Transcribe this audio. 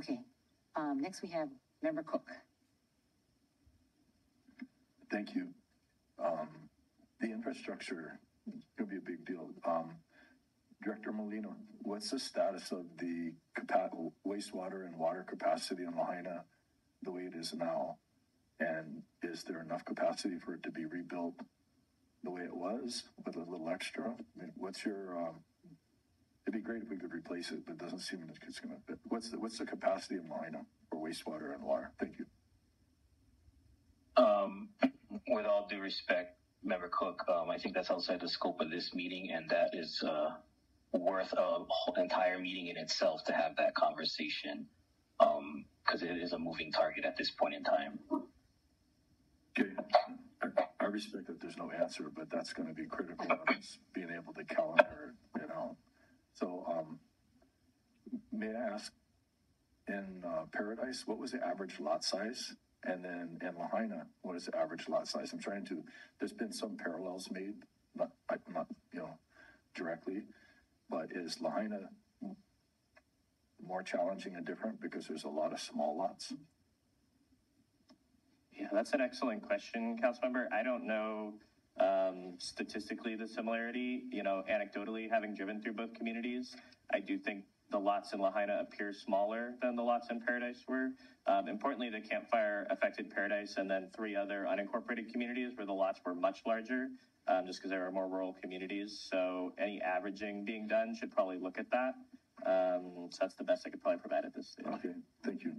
Okay, um, next we have Member Cook. Thank you. Um, the infrastructure could be a big deal. Um, Director Molina, what's the status of the wastewater and water capacity in Lahaina the way it is now? And is there enough capacity for it to be rebuilt the way it was with a little extra? I mean, what's your, um, it'd be great if we could replace it, but it doesn't seem like it's gonna, fit. what's the, what's the capacity of Lahaina for wastewater and water? Thank you. Um, with all due respect, Member Cook, um, I think that's outside the scope of this meeting, and that is uh, worth an entire meeting in itself to have that conversation, because it is a moving target at this point in time. Okay, I, respect that there's no answer, but that's gonna be critical of us being able to calendar, it out. So, um, may I ask, in, uh, Paradise, what was the average lot size? And then in Lahaina, what is the average lot size? I'm trying to, there's been some parallels made, not, not, you know, directly, but is Lahaina more challenging and different because there's a lot of small lots? Yeah, that's an excellent question, Councilmember. I don't know statistically the similarity. You know, anecdotally, having driven through both communities, I do think the lots in Lahaina appear smaller than the lots in Paradise were. Um, importantly, the Camp Fire affected Paradise and then three other unincorporated communities where the lots were much larger, um, just because there are more rural communities. So any averaging being done should probably look at that. Um, so that's the best I could probably provide at this stage. Okay, thank you.